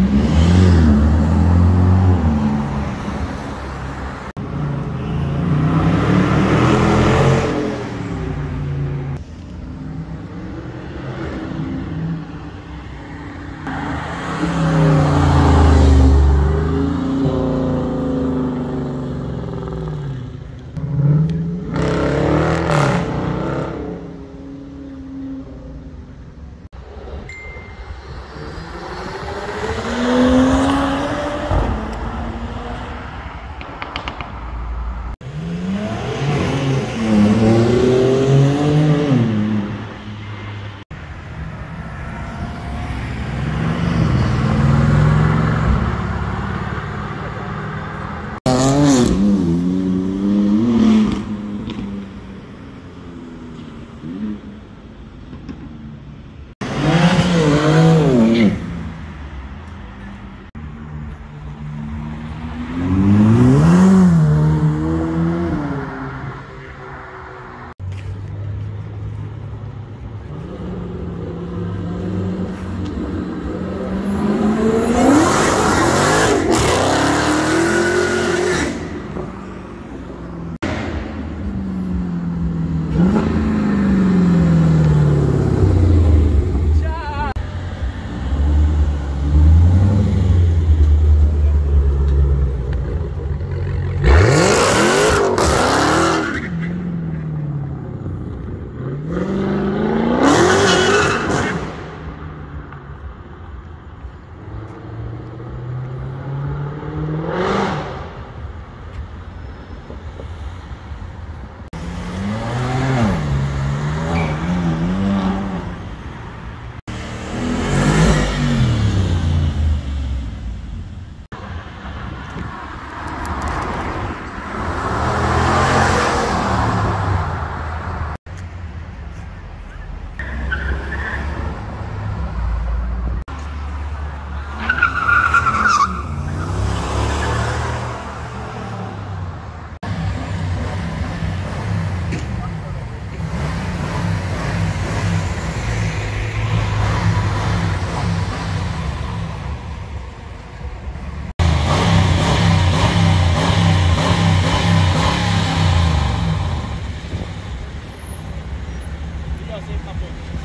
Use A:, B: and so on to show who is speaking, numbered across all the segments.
A: Mm-hmm.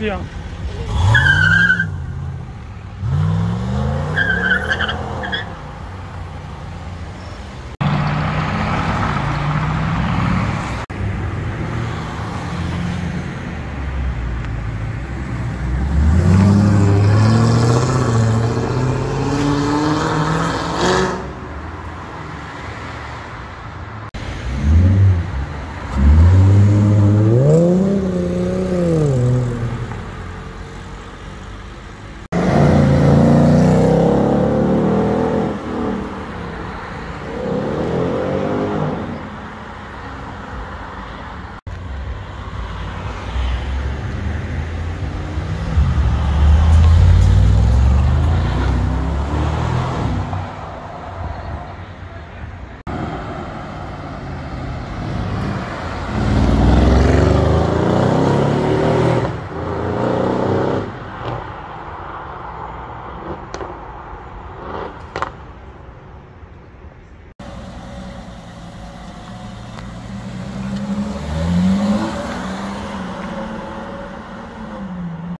A: Yeah.